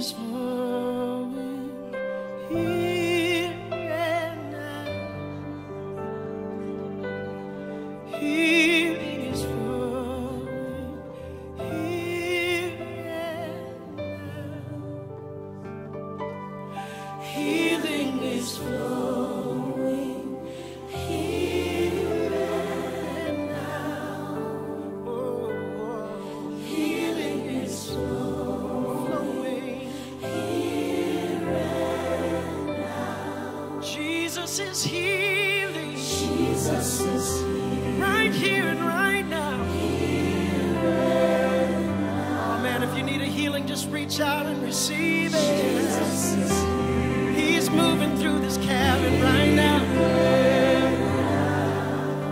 Christmas. reach out and receive it. He's moving through this cabin right now.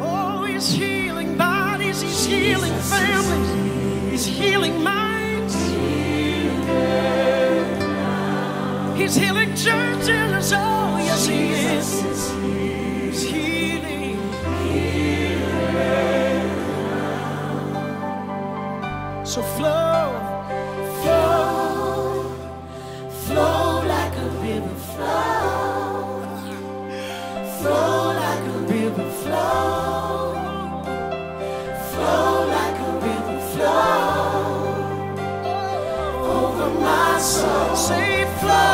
Oh, he's healing bodies, he's healing families, he's healing minds. He's healing churches, oh, yes, he is. Healing. So flow. Safe fly.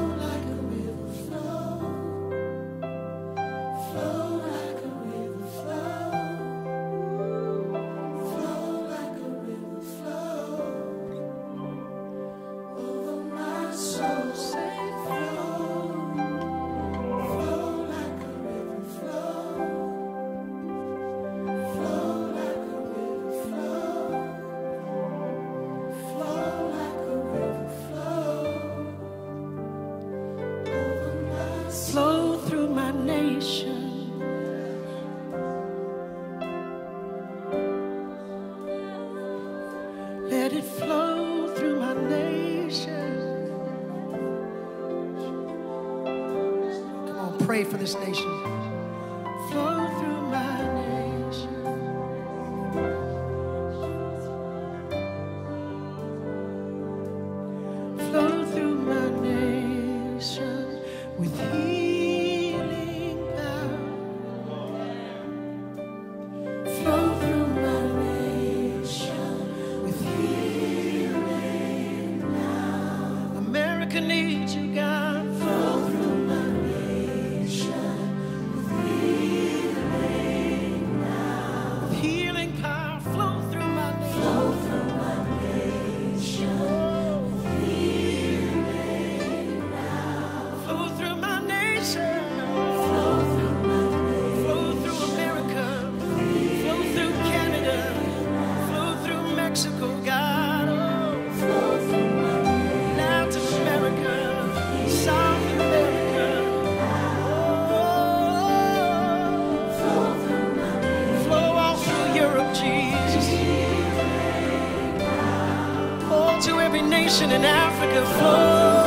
this nation. in Africa flows.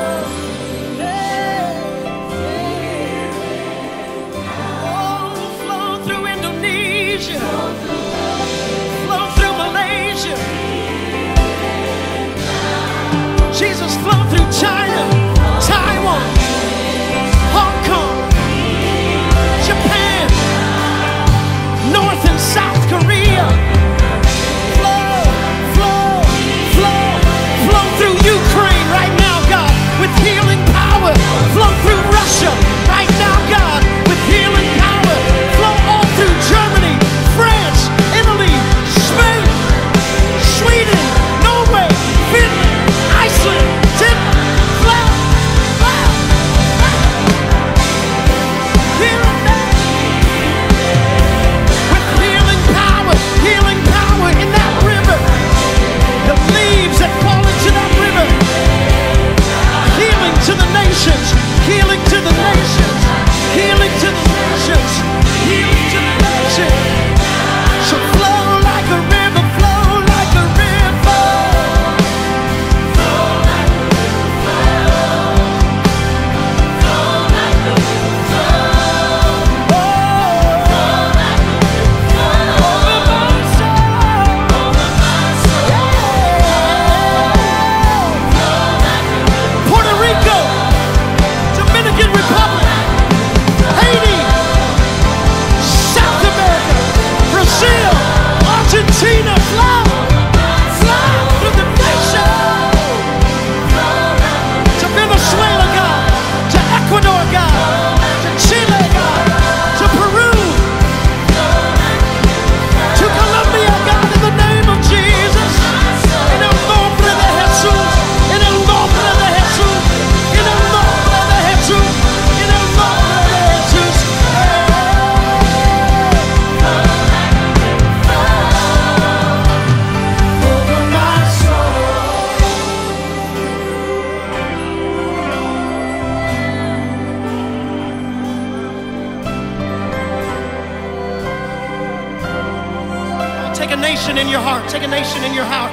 nation in your heart. Take a nation in your heart.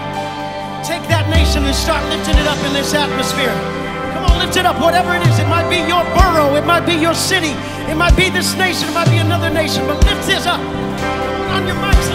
Take that nation and start lifting it up in this atmosphere. Come on, lift it up, whatever it is. It might be your borough, it might be your city, it might be this nation, it might be another nation, but lift this up. On your mics,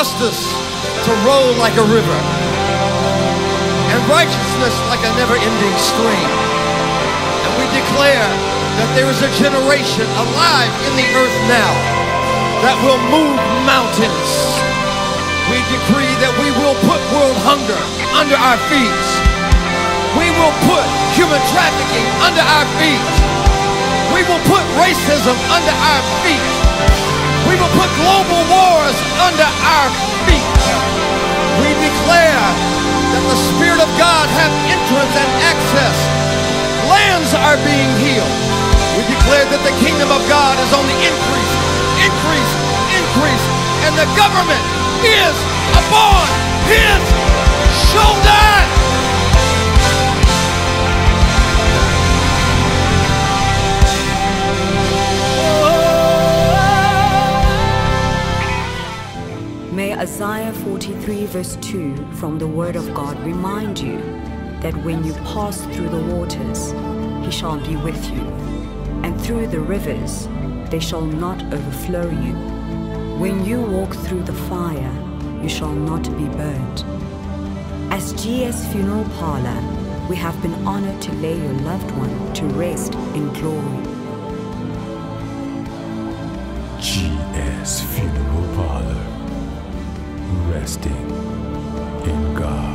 justice to roll like a river and righteousness like a never ending stream. And we declare that there is a generation alive in the earth now that will move mountains. We decree that we will put world hunger under our feet. We will put human trafficking under our feet. We will put racism under our feet. Will put global wars under our feet. We declare that the Spirit of God have entrance and access. Lands are being healed. We declare that the kingdom of God is on the increase, increase, increase, and the government is upon his shoulder. May Isaiah 43, verse 2 from the Word of God remind you that when you pass through the waters, He shall be with you, and through the rivers, they shall not overflow you. When you walk through the fire, you shall not be burnt. As GS Funeral Parlor, we have been honored to lay your loved one to rest in glory. GS Funeral Parlor. Resting in God.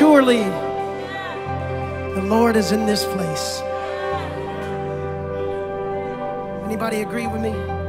Surely the Lord is in this place. Anybody agree with me?